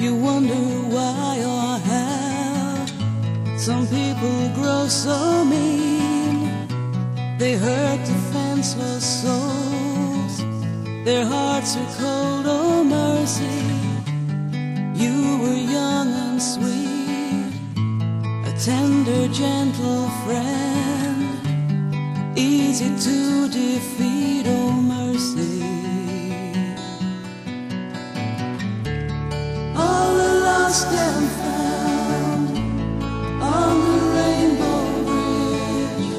You wonder why or how Some people grow so mean. They hurt defenseless souls. Their hearts are cold, oh mercy. You were young and sweet A tender, gentle friend. Easy to defeat. Lost and found on the rainbow bridge,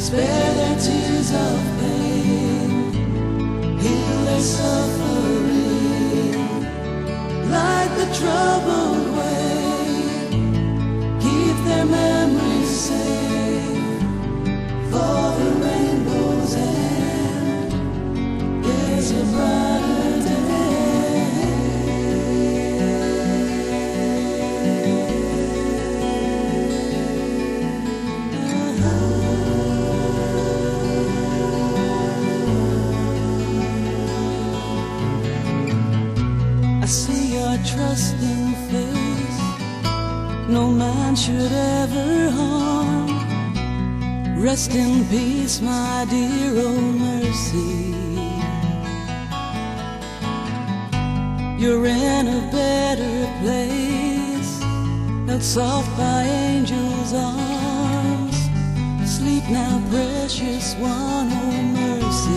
spare their tears of pain, heal their suffering, like the see your trusting face. No man should ever harm. Rest in peace, my dear old mercy. You're in a better place, held soft by angels' arms. Sleep now, precious one, oh mercy.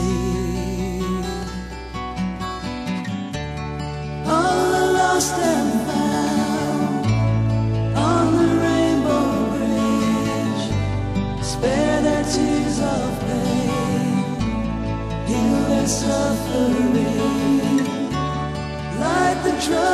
Heal